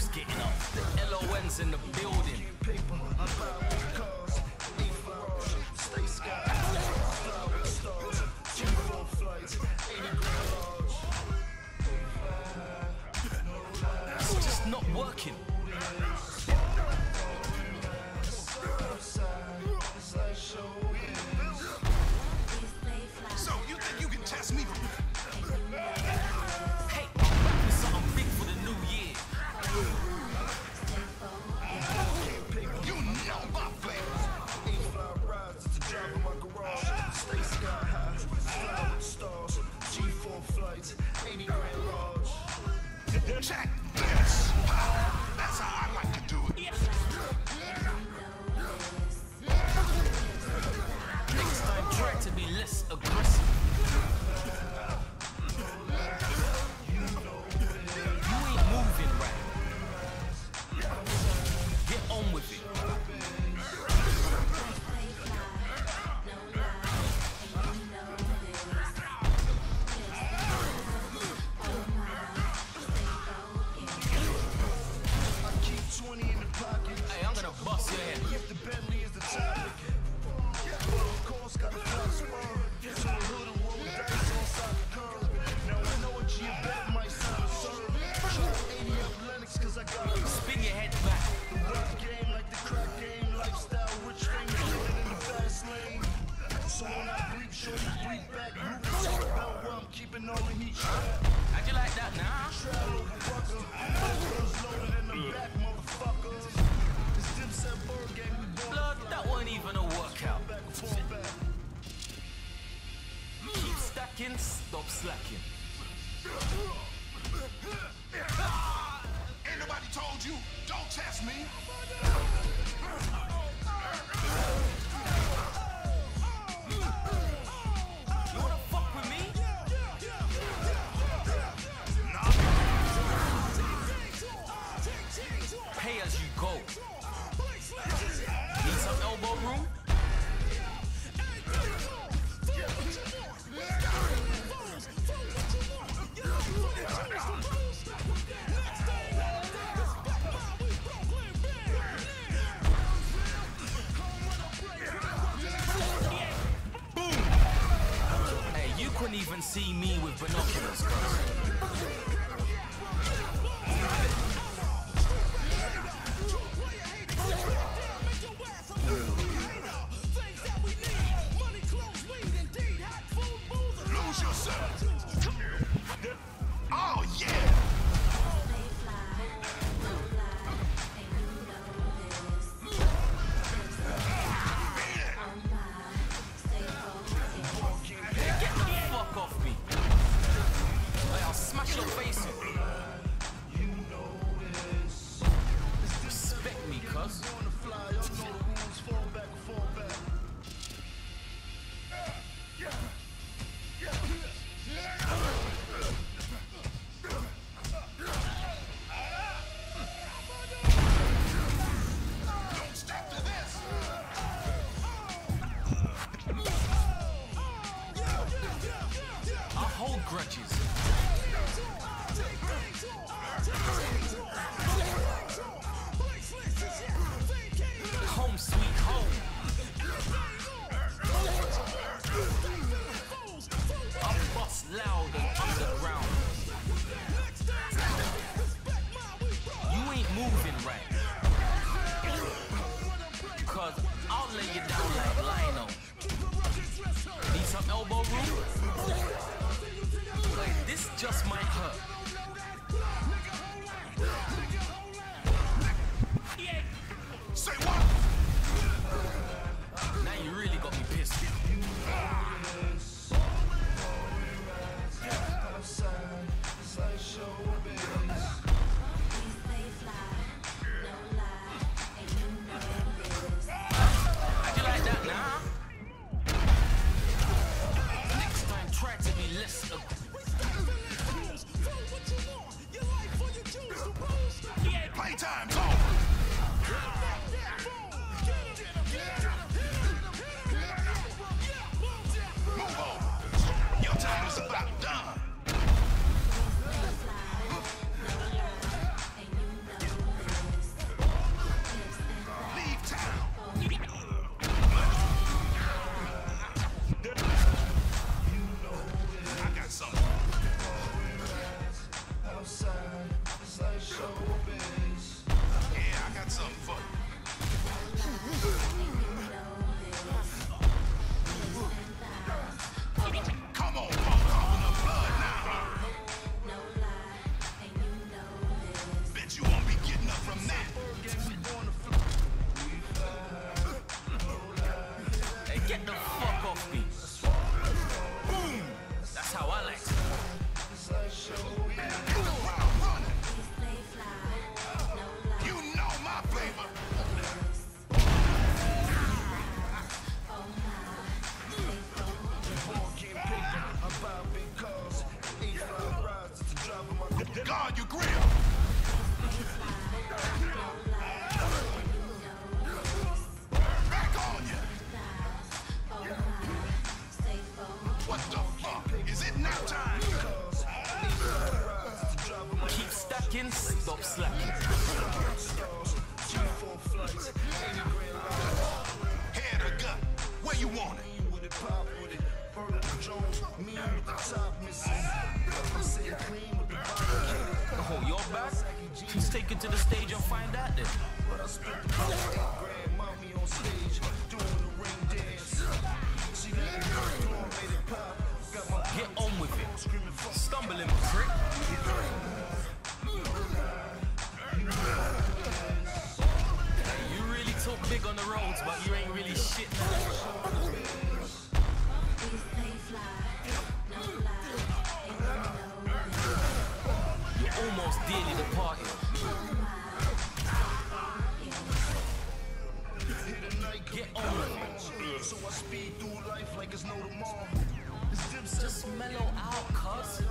who's getting up. The LON's in the building. Relentless aggressive. slacking, stop slacking. Ain't nobody told you, don't test me. see me with binoculars, cuz. Huh. Keep stacking, stop slacking. Head or gut? Where you want it? Oh, you're back? Let's take it to the stage and find out then. Big on the roads, but you ain't really shit. You're almost dearly departed. Get on it. So I speed through life like it's no tomorrow. Just mellow out, cuz.